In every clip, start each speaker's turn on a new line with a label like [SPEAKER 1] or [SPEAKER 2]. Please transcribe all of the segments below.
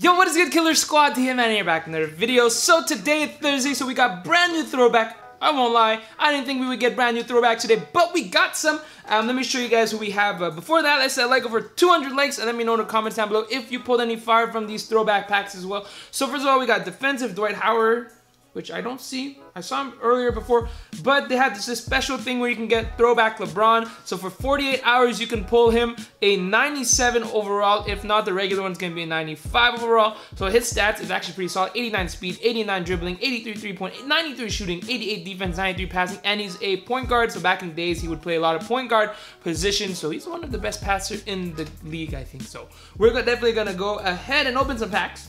[SPEAKER 1] Yo, what is good, Killer Squad? dHitman here back in another video. So today, Thursday, so we got brand new throwback. I won't lie, I didn't think we would get brand new throwback today, but we got some. Um, let me show you guys who we have. Uh, before that, let's set like over 200 likes and let me know in the comments down below if you pulled any fire from these throwback packs as well. So first of all, we got defensive Dwight Howard, which I don't see. I saw him earlier before, but they had this, this, special thing where you can get throwback LeBron. So for 48 hours, you can pull him a 97 overall. If not, the regular one's gonna be a 95 overall. So his stats is actually pretty solid. 89 speed, 89 dribbling, 83 three-point, 93 shooting, 88 defense, 93 passing, and he's a point guard. So back in the days, he would play a lot of point guard position. So he's one of the best passers in the league, I think so. We're definitely gonna go ahead and open some packs.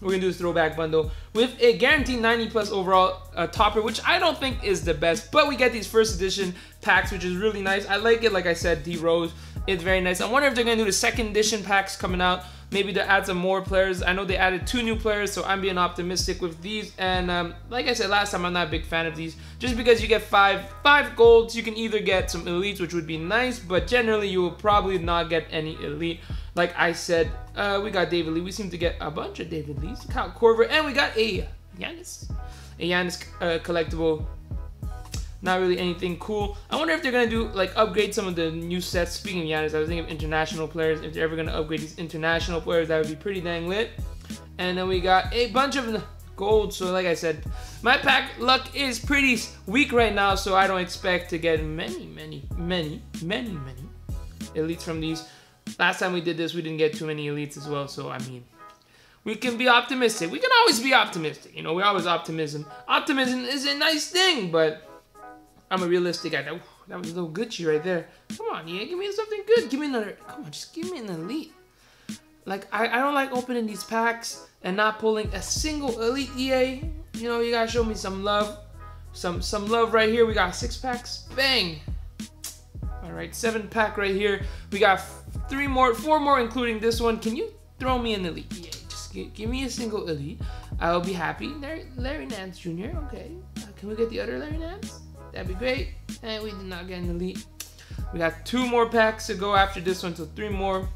[SPEAKER 1] We're gonna do this throwback bundle with a guaranteed 90 plus overall uh, topper, which I don't think is the best, but we get these first edition packs, which is really nice. I like it, like I said, D Rose, it's very nice. I wonder if they're gonna do the second edition packs coming out. Maybe to add some more players. I know they added two new players, so I'm being optimistic with these. And um, like I said last time, I'm not a big fan of these. Just because you get five five golds, you can either get some elites, which would be nice, but generally you will probably not get any elite. Like I said, uh, we got David Lee. We seem to get a bunch of David Lees. Kyle Korver, and we got a Giannis. A Giannis uh, collectible not really anything cool. I wonder if they're gonna do like upgrade some of the new sets. Speaking of Giannis, I was thinking of international players. If they're ever gonna upgrade these international players, that would be pretty dang lit. And then we got a bunch of gold. So like I said, my pack luck is pretty weak right now. So I don't expect to get many, many, many, many, many elites from these. Last time we did this, we didn't get too many elites as well. So I mean, we can be optimistic. We can always be optimistic. You know, we always optimism. Optimism is a nice thing, but I'm a realistic guy. That, that was a little Gucci right there. Come on, yeah, give me something good. Give me another. Come on, just give me an elite. Like I, I don't like opening these packs and not pulling a single elite EA. You know, you gotta show me some love. Some some love right here. We got six packs. Bang. All right, seven pack right here. We got three more, four more, including this one. Can you throw me an elite EA? Just give, give me a single elite. I'll be happy. Larry, Larry Nance Jr. Okay. Uh, can we get the other Larry Nance? That'd be great. And we did not get an elite. We got two more packs to go after this one, so three more.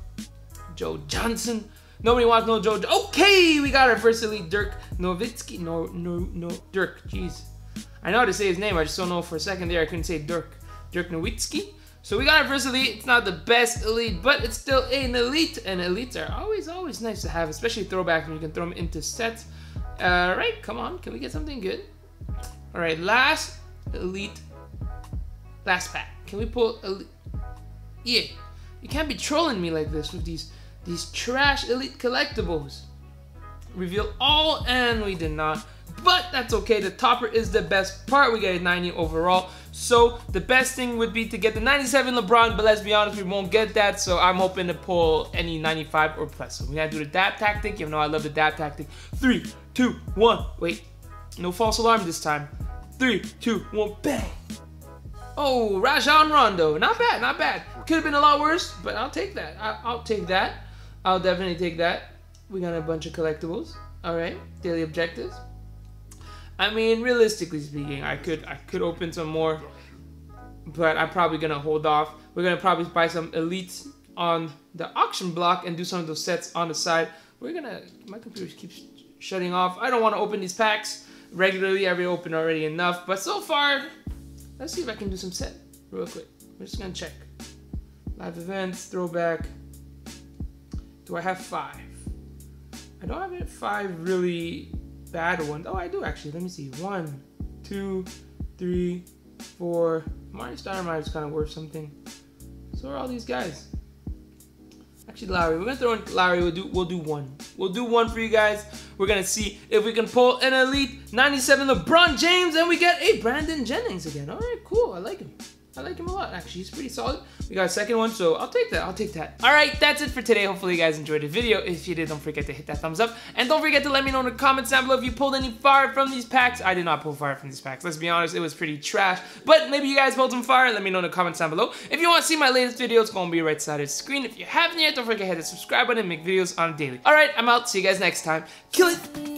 [SPEAKER 1] Joe Johnson. Nobody wants no Joe. Okay, we got our first elite, Dirk Nowitzki. No, no, no, Dirk. Jeez, I know how to say his name. I just don't know for a second there. I couldn't say Dirk. Dirk Nowitzki. So we got our first elite. It's not the best elite, but it's still an elite. And elites are always, always nice to have, especially throwback when you can throw them into sets. All right, come on. Can we get something good? All right, last elite last pack. Can we pull elite? Yeah, you can't be trolling me like this with these these trash elite collectibles. Reveal all, and we did not. But that's okay. The topper is the best part. We get a 90 overall. So the best thing would be to get the 97 LeBron, but let's be honest, we won't get that. So I'm hoping to pull any 95 or plus. So we gotta do the dab tactic. You know I love the dab tactic. Three, two, one. Wait, no false alarm this time. Three, two, one, bang. Oh, Rajon Rondo. Not bad, not bad. Could have been a lot worse, but I'll take that. I, will take that. I'll definitely take that. We got a bunch of collectibles. All right, daily objectives. I mean, realistically speaking, I could I could open some more, but I'm probably gonna hold off. We're gonna probably buy some elites on the auction block and do some of those sets on the side. We're gonna. My computer keeps shutting off. I don't want to open these packs regularly. I've opened already enough. But so far, let's see if I can do some set real quick. We're just gonna check. Live events, throwback. Do I have five? I don't have five really bad ones. Oh, I do actually. Let me see. One, two, three, four. Amar'e Stoudemire is kind of worth something. So are all these guys. Actually, Larry, we're gonna throw in Larry. We'll do we'll do one. We'll do one for you guys. We're gonna see if we can pull an elite 97 LeBron James, and we get a Brandon Jennings again. All right, cool. I like him. I like him a lot, actually. He's pretty solid. We got a second one, so I'll take that. I'll take that. All right, that's it for today. Hopefully you guys enjoyed the video. If you did, don't forget to hit that thumbs up. And don't forget to let me know in the comments down below if you pulled any fire from these packs. I did not pull fire from these packs. Let's be honest, it was pretty trash. But maybe you guys pulled some fire. Let me know in the comments down below. If you want to see my latest videos, it's going to be right side of the screen. If you haven't yet, don't forget to hit the subscribe button make videos on daily. All right, I'm out. See you guys next time. Kill it.